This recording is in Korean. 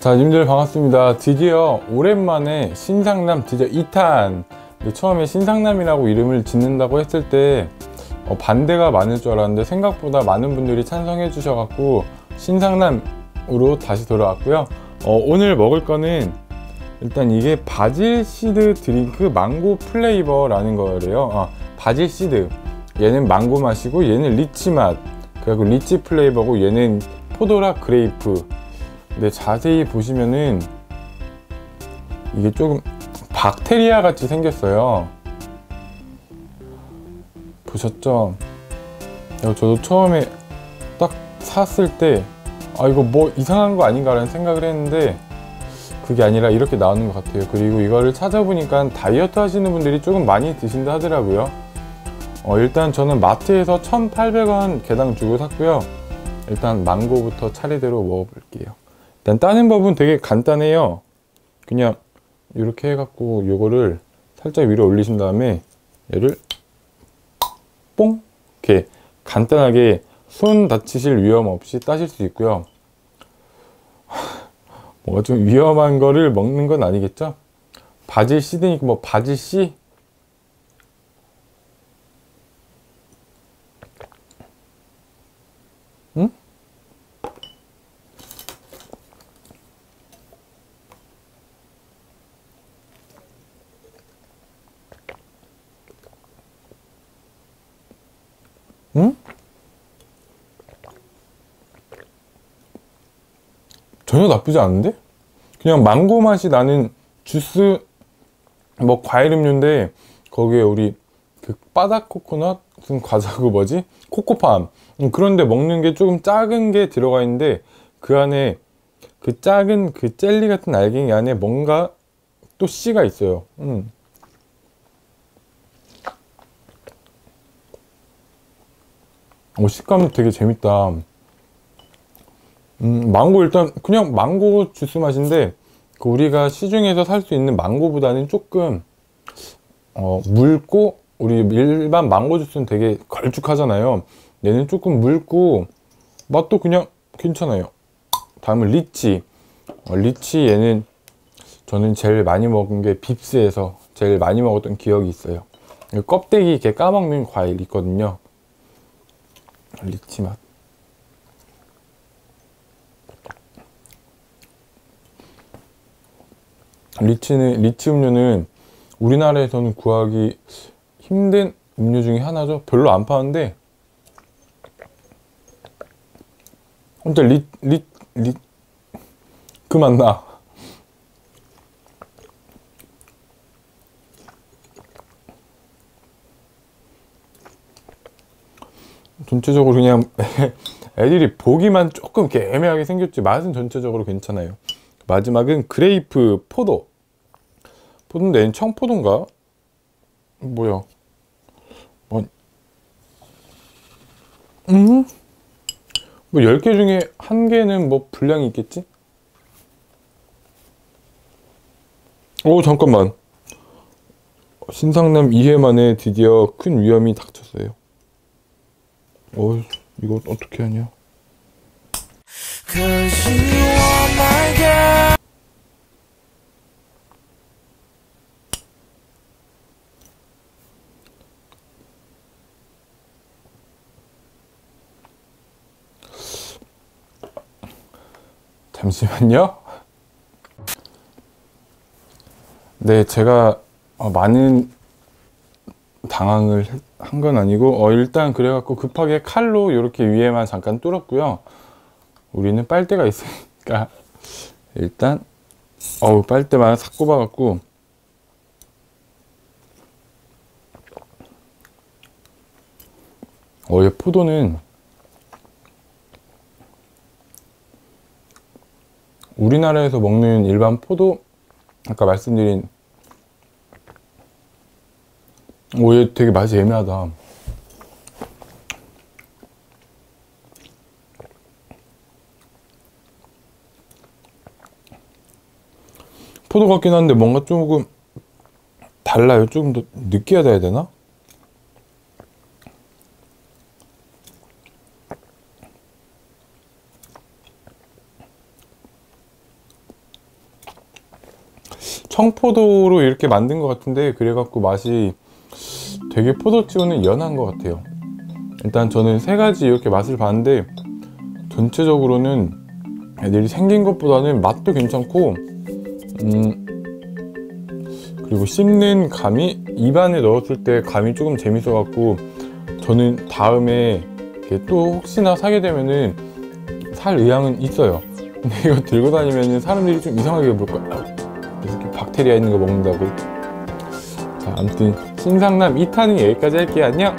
자, 님들 반갑습니다. 드디어 오랜만에 신상남 드디어 2탄. 처음에 신상남이라고 이름을 짓는다고 했을 때 어, 반대가 많을 줄 알았는데 생각보다 많은 분들이 찬성해 주셔갖고 신상남으로 다시 돌아왔고요. 어, 오늘 먹을 거는 일단 이게 basil seed drink mango flavor라는 거래요. 아, basil seed. 얘는 망고 맛이고 얘는 리치 맛. 그리고 lychee flavor고 얘는 포도라 grape. 근데 자세히 보시면은 이게 조금 박테리아 같이 생겼어요. 보셨죠? 저도 처음에 딱 샀을 때, 아, 이거 뭐 이상한 거 아닌가 라는 생각을 했는데, 그게 아니라 이렇게 나오는 것 같아요. 그리고 이거를 찾아보니까 다이어트 하시는 분들이 조금 많이 드신다 하더라고요. 어, 일단 저는 마트에서 1,800원 개당 주고 샀고요. 일단 망고부터 차례대로 먹어볼게요. 일단 따는 법은 되게 간단해요. 그냥 이렇게 해갖고 요거를 살짝 위로 올리신 다음에 얘를 뽕 이렇게 간단하게 손 다치실 위험 없이 따실 수 있고요. 뭔가 좀 위험한 거를 먹는 건 아니겠죠? 바질 씨드니까 뭐 바질 씨 응? 응? 전혀 나쁘지 않은데? 그냥 망고 맛이 나는 주스 뭐 과일 음료인데 거기에 우리 그 바닥 코코넛 무슨 과자고 뭐지? 코코팜 음, 그런데 먹는 게 조금 작은 게 들어가 있는데 그 안에 그 작은 그 젤리 같은 알갱이 안에 뭔가 또 씨가 있어요. 음. 어, 식감 되게 재밌다. 음, 망고 일단 그냥 망고 주스 맛인데 그 우리가 시중에서 살 수 있는 망고보다는 조금 어, 묽고 우리 일반 망고 주스는 되게 걸쭉하잖아요. 얘는 조금 묽고 맛도 그냥 괜찮아요. 다음은 리치. 어, 리치 얘는 저는 제일 많이 먹은 게 빕스에서 제일 많이 먹었던 기억이 있어요. 껍데기 이렇게 까먹는 과일 있거든요. 리치 맛. 리치는 리치 음료는 우리나라에서는 구하기 힘든 음료 중에 하나죠. 별로 안 파는데 혼자 리, 리, 리, 그만 나. 전체적으로 그냥 애들이 보기만 조금 이렇게 애매하게 생겼지 맛은 전체적으로 괜찮아요. 마지막은 grape 포도. 포도인데 청포도인가? 뭐야? 뭐, 음? 뭐 10개 중에 한 개는 뭐 불량이 있겠지? 오, 잠깐만. 신상남 2회 만에 드디어 큰 위험이 닥쳤어요. 어, 이거 어떻게 하냐? 잠시만요. 네, 제가 어, 많은 당황을 한 건 아니고 어, 일단 그래갖고 급하게 칼로 이렇게 위에만 잠깐 뚫었고요. 우리는 빨대가 있으니까 일단 어우 빨대만 싹 꼽아갖고 어얘 포도는 우리나라에서 먹는 일반 포도 아까 말씀드린 오얘 되게 맛이 애매하다 포도 같긴 한데 뭔가 조금 달라요 조금 더 느끼하다 해야 되나? 청포도로 이렇게 만든 것 같은데 그래갖고 맛이 되게 포도치고는 연한 것 같아요. 일단 저는 세 가지 이렇게 맛을 봤는데 전체적으로는 애들이 생긴 것보다는 맛도 괜찮고 음 그리고 씹는 감이 입안에 넣었을 때 감이 조금 재밌어 갖고 저는 다음에 또 혹시나 사게 되면은 살 의향은 있어요. 근데 이거 들고 다니면은 사람들이 좀 이상하게 볼 거야 박테리아 있는 거 먹는다고. 자 아무튼 신상남 2탄은 여기까지 할게요. 안녕